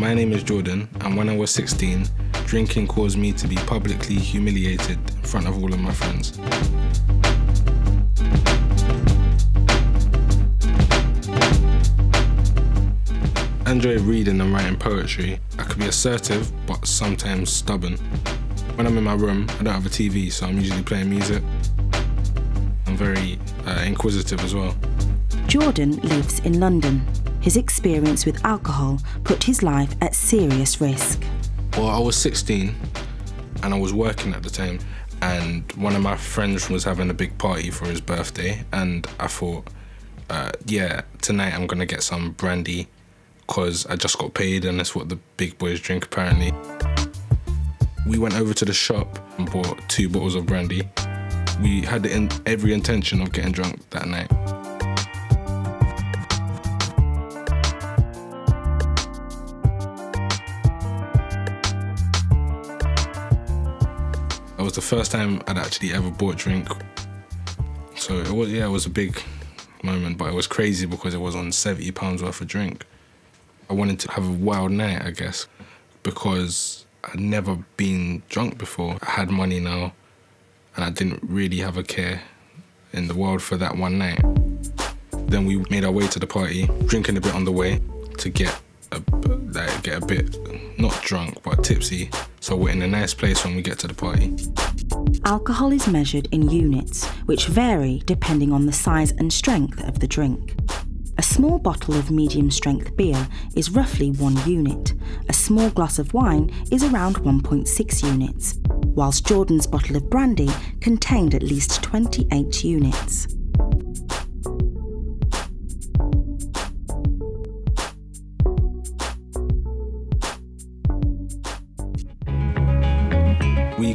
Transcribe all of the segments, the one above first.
my name is Jordan, and when I was 16, drinking caused me to be publicly humiliated in front of all of my friends. I enjoy reading and writing poetry. I could be assertive, but sometimes stubborn. When I'm in my room, I don't have a TV, so I'm usually playing music. I'm very uh, inquisitive as well. Jordan lives in London. His experience with alcohol put his life at serious risk. Well, I was 16 and I was working at the time, and one of my friends was having a big party for his birthday, and I thought, uh, yeah, tonight I'm gonna get some brandy because I just got paid and that's what the big boys drink apparently. We went over to the shop and bought two bottles of brandy. We had every intention of getting drunk that night. It was the first time I'd actually ever bought drink. So it was yeah, it was a big moment, but it was crazy because it was on 70 pounds worth of drink. I wanted to have a wild night, I guess, because I'd never been drunk before. I had money now, and I didn't really have a care in the world for that one night. Then we made our way to the party, drinking a bit on the way to get a, like, get a bit not drunk but tipsy. So we're in a nice place when we get to the party. Alcohol is measured in units, which vary depending on the size and strength of the drink. A small bottle of medium strength beer is roughly one unit. A small glass of wine is around 1.6 units, whilst Jordan's bottle of brandy contained at least 28 units.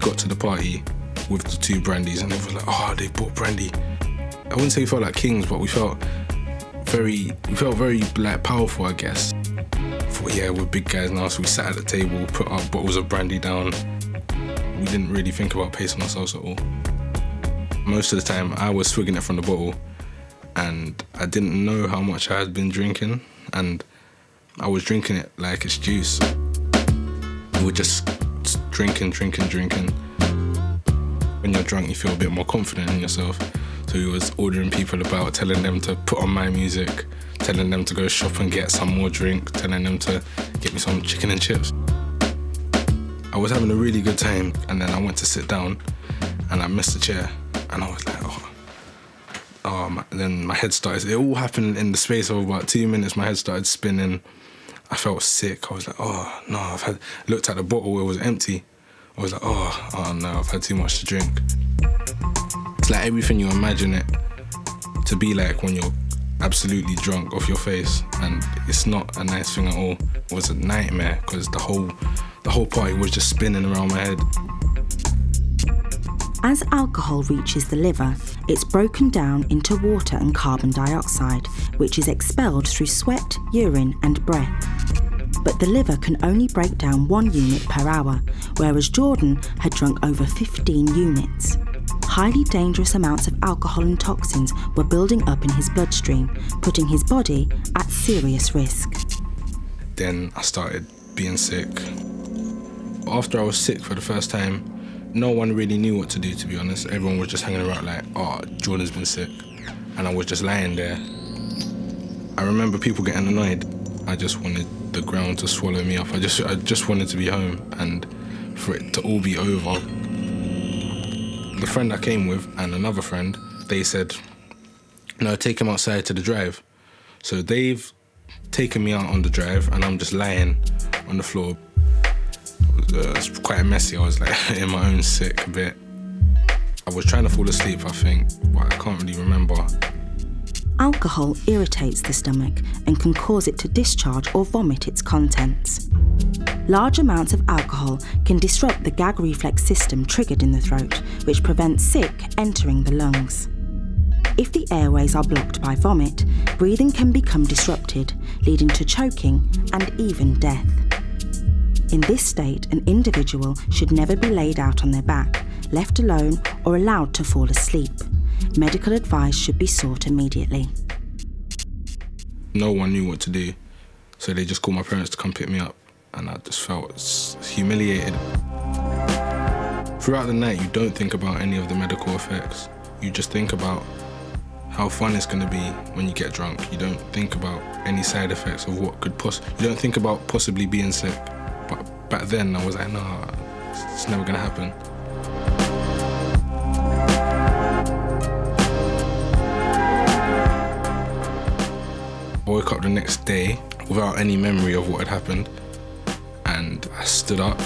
Got to the party with the two brandies and they were like, oh, they bought brandy. I wouldn't say we felt like kings, but we felt very we felt very like powerful, I guess. Thought, yeah, we're big guys now, so we sat at the table, put our bottles of brandy down. We didn't really think about pacing ourselves at all. Most of the time, I was swigging it from the bottle, and I didn't know how much I had been drinking, and I was drinking it like it's juice. We were just drinking, drinking, drinking. When you're drunk, you feel a bit more confident in yourself. So he was ordering people about, telling them to put on my music, telling them to go shop and get some more drink, telling them to get me some chicken and chips. I was having a really good time, and then I went to sit down, and I missed the chair, and I was like, oh. Oh, then my head started. It all happened in the space of about two minutes. My head started spinning. I felt sick. I was like, oh no, I've had. Looked at the bottle, it was empty. I was like, oh, oh no, I've had too much to drink. It's like everything you imagine it to be like when you're absolutely drunk off your face, and it's not a nice thing at all. It was a nightmare because the whole the whole party was just spinning around my head. As alcohol reaches the liver, it's broken down into water and carbon dioxide, which is expelled through sweat, urine, and breath. But the liver can only break down one unit per hour, whereas Jordan had drunk over 15 units highly dangerous amounts of alcohol and toxins were building up in his bloodstream, putting his body at serious risk. Then I started being sick. After I was sick for the first time, no one really knew what to do, to be honest. Everyone was just hanging around like, oh, Jordan's been sick. And I was just lying there. I remember people getting annoyed. I just wanted the ground to swallow me up. I just, I just wanted to be home and for it to all be over the friend I came with and another friend, they said, no, take him outside to the drive. So they've taken me out on the drive and I'm just lying on the floor. It was, uh, it was quite messy. I was like in my own sick bit. I was trying to fall asleep, I think, but I can't really remember. Alcohol irritates the stomach and can cause it to discharge or vomit its contents. Large amounts of alcohol can disrupt the gag reflex system triggered in the throat, which prevents sick entering the lungs. If the airways are blocked by vomit, breathing can become disrupted, leading to choking and even death. In this state, an individual should never be laid out on their back, left alone, or allowed to fall asleep. Medical advice should be sought immediately. No one knew what to do, so they just called my parents to come pick me up and I just felt humiliated. Throughout the night, you don't think about any of the medical effects. You just think about how fun it's gonna be when you get drunk. You don't think about any side effects of what could possibly... You don't think about possibly being sick. But back then, I was like, nah, it's never gonna happen. Woke up the next day without any memory of what had happened, and I stood up.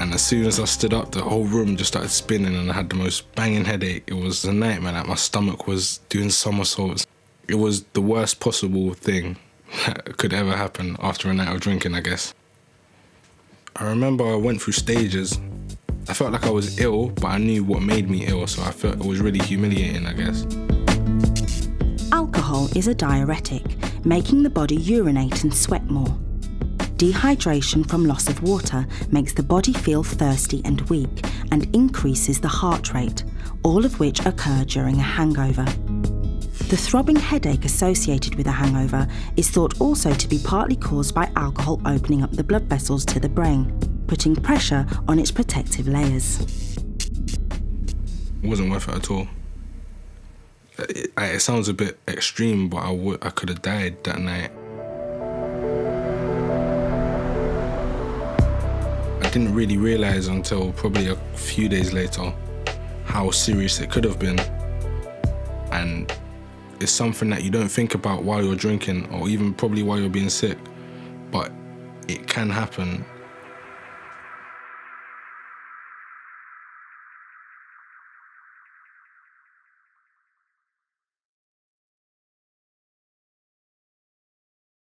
And as soon as I stood up, the whole room just started spinning, and I had the most banging headache. It was a nightmare. Like my stomach was doing somersaults. It was the worst possible thing that could ever happen after a night of drinking, I guess. I remember I went through stages. I felt like I was ill, but I knew what made me ill, so I felt it was really humiliating, I guess. Alcohol is a diuretic, making the body urinate and sweat more. Dehydration from loss of water makes the body feel thirsty and weak and increases the heart rate, all of which occur during a hangover. The throbbing headache associated with a hangover is thought also to be partly caused by alcohol opening up the blood vessels to the brain, putting pressure on its protective layers. It wasn't worth it at all. It, it sounds a bit extreme, but I, could have died that night. I didn't really realize until probably a few days later how serious it could have been. And it's something that you don't think about while you're drinking or even probably while you're being sick, but it can happen